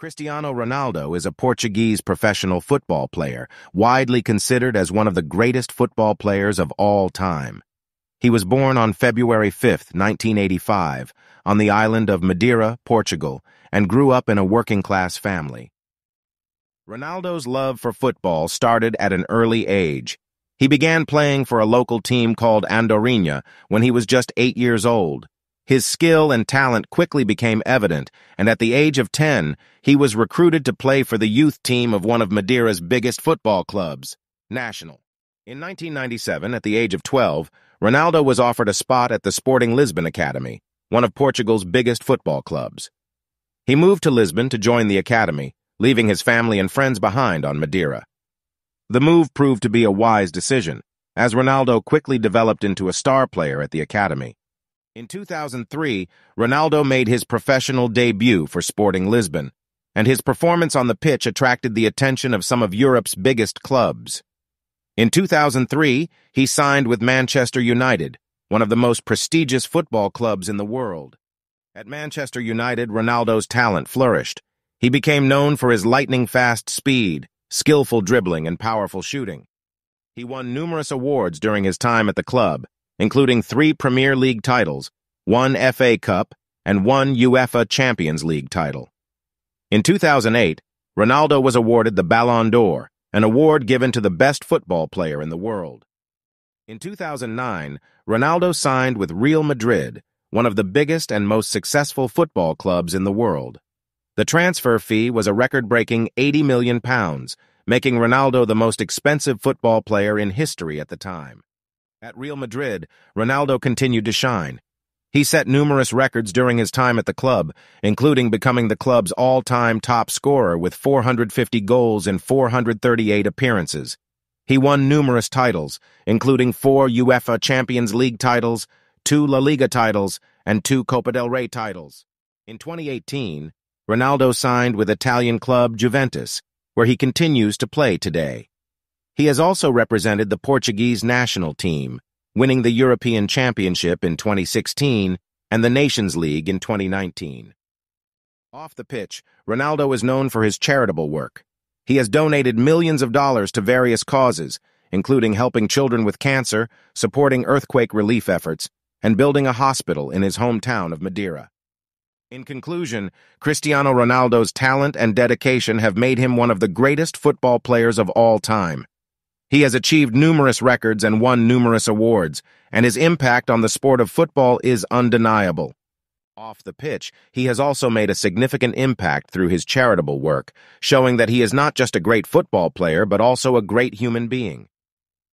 Cristiano Ronaldo is a Portuguese professional football player, widely considered as one of the greatest football players of all time. He was born on February 5, 1985, on the island of Madeira, Portugal, and grew up in a working-class family. Ronaldo's love for football started at an early age. He began playing for a local team called Andorinha when he was just eight years old. His skill and talent quickly became evident, and at the age of 10, he was recruited to play for the youth team of one of Madeira's biggest football clubs, Nacional. In 1997, at the age of 12, Ronaldo was offered a spot at the Sporting Lisbon Academy, one of Portugal's biggest football clubs. He moved to Lisbon to join the academy, leaving his family and friends behind on Madeira. The move proved to be a wise decision, as Ronaldo quickly developed into a star player at the academy. In 2003, Ronaldo made his professional debut for Sporting Lisbon, and his performance on the pitch attracted the attention of some of Europe's biggest clubs. In 2003, he signed with Manchester United, one of the most prestigious football clubs in the world. At Manchester United, Ronaldo's talent flourished. He became known for his lightning-fast speed, skillful dribbling, and powerful shooting. He won numerous awards during his time at the club, including three Premier League titles, one FA Cup, and one UEFA Champions League title. In 2008, Ronaldo was awarded the Ballon d'Or, an award given to the best football player in the world. In 2009, Ronaldo signed with Real Madrid, one of the biggest and most successful football clubs in the world. The transfer fee was a record-breaking 80 million pounds, making Ronaldo the most expensive football player in history at the time. At Real Madrid, Ronaldo continued to shine. He set numerous records during his time at the club, including becoming the club's all-time top scorer with 450 goals in 438 appearances. He won numerous titles, including four UEFA Champions League titles, two La Liga titles, and two Copa del Rey titles. In 2018, Ronaldo signed with Italian club Juventus, where he continues to play today. He has also represented the Portuguese national team, winning the European Championship in 2016 and the Nations League in 2019. Off the pitch, Ronaldo is known for his charitable work. He has donated millions of dollars to various causes, including helping children with cancer, supporting earthquake relief efforts, and building a hospital in his hometown of Madeira. In conclusion, Cristiano Ronaldo's talent and dedication have made him one of the greatest football players of all time. He has achieved numerous records and won numerous awards, and his impact on the sport of football is undeniable. Off the pitch, he has also made a significant impact through his charitable work, showing that he is not just a great football player but also a great human being.